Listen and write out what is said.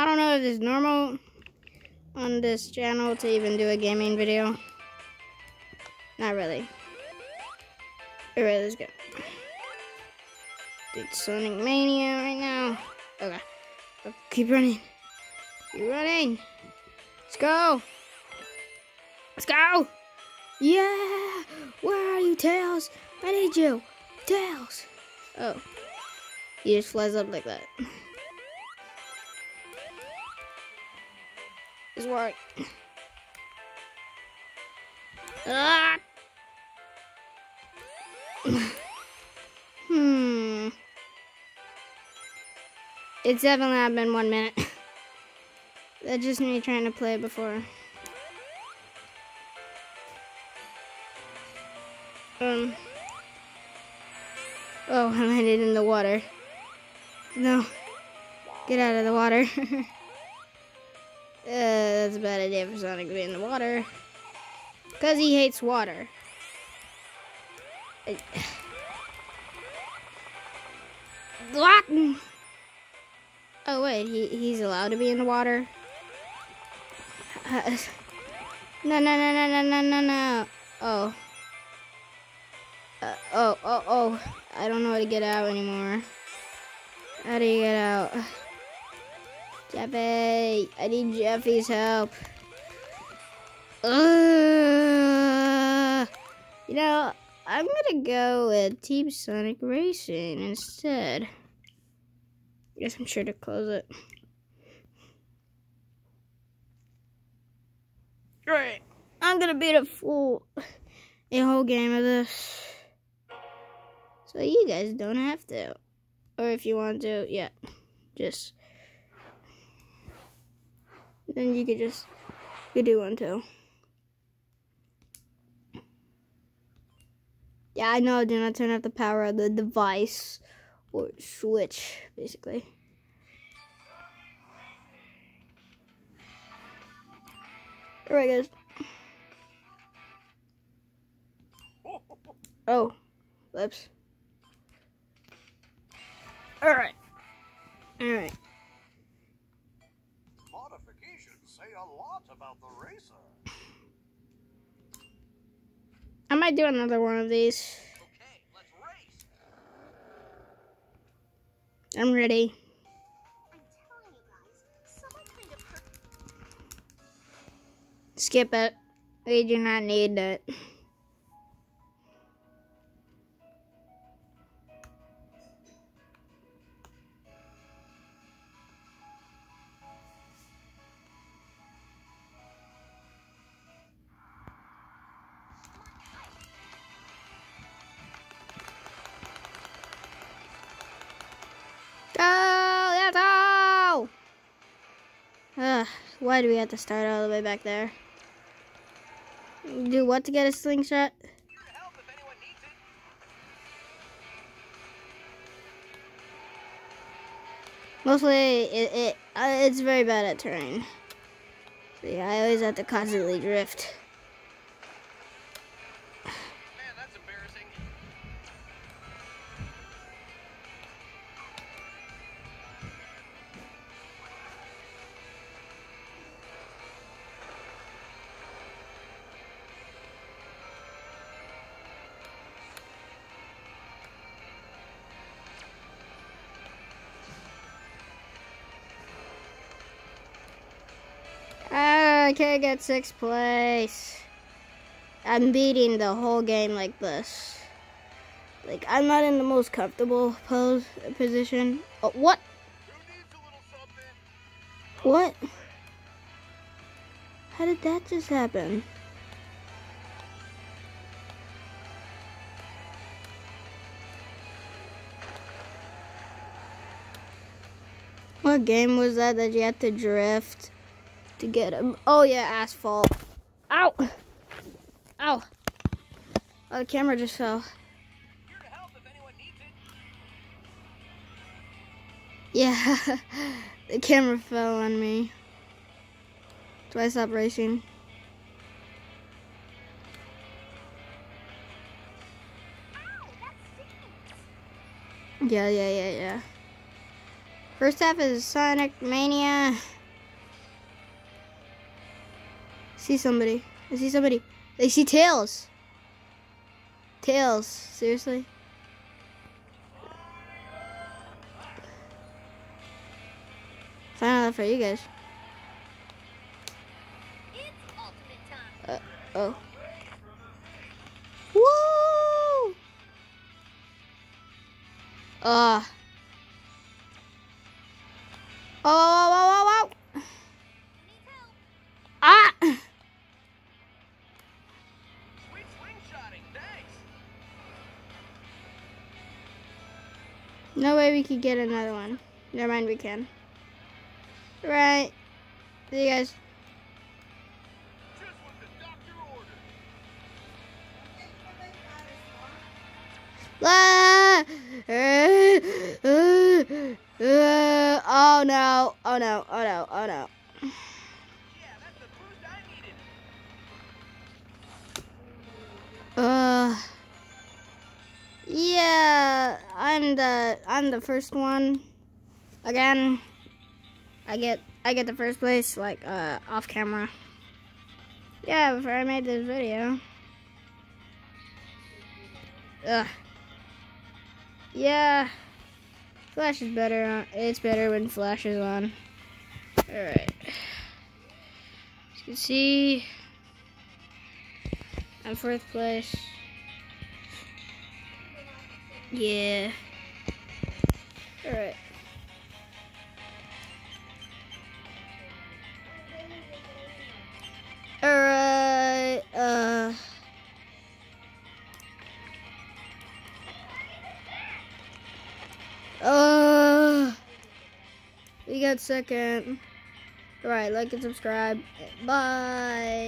I don't know if it's normal on this channel to even do a gaming video. Not really. Alright, let's go. Dude, Sonic Mania right now. Okay. Keep running. Keep running. Let's go. Let's go. Yeah. Where are you, Tails? I need you. Tails. Oh. He just flies up like that. It's work. Ah. hmm. It's definitely not been one minute. That's just me trying to play before. Um. Oh, I landed in the water. No. Get out of the water. uh, that's a bad idea for Sonic to be in the water. Because he hates water. What? Oh, wait, he, he's allowed to be in the water? Uh, no, no, no, no, no, no, no, no. Oh. Uh, oh, oh, oh. I don't know how to get out anymore. How do you get out? Jeffy, I need Jeffy's help. Uh, you know, I'm gonna go with Team Sonic Racing instead. Guess I'm sure to close it. Alright, I'm gonna beat a full a whole game of this. So you guys don't have to. Or if you want to, yeah. Just then you could just you do one too. Yeah, I know. Do not turn off the power of the device or switch, basically. Alright, guys. Oh, whoops. Alright. Alright. Modifications say a lot about the racer. I might do another one of these. Okay, let's race. I'm ready. I'm guys, kind of Skip it. We do not need it. Ugh, why do we have to start all the way back there? Do what to get a slingshot? Mostly, it, it uh, it's very bad at terrain. Yeah, I always have to constantly drift. I can't get sixth place. I'm beating the whole game like this. Like I'm not in the most comfortable pose position. Oh, what? What? How did that just happen? What game was that that you had to drift to get him? Oh yeah, asphalt. Ow! Ow! Oh, the camera just fell. Yeah, the camera fell on me. So I stopped racing. Yeah, yeah, yeah, yeah. First half is Sonic Mania. See somebody. I see somebody. They see Tails. Tails. Seriously? Final for you guys. Time. Oh. Woo! Ah. Oh, No way we could get another one. Never mind, we can. Right. See you guys. Ah! Oh no! Oh no! Oh no! Oh no! Yeah. Uh. Yeah, I'm the I'm the first one. Again, I get I get the first place like uh off camera. Yeah, before I made this video. Ugh. Yeah. Flash is better. It's better when Flash is on. All right. As you can see, I'm fourth place. Yeah. Alright. Alright, uh. Uh. We got second. Alright, like and subscribe. Bye.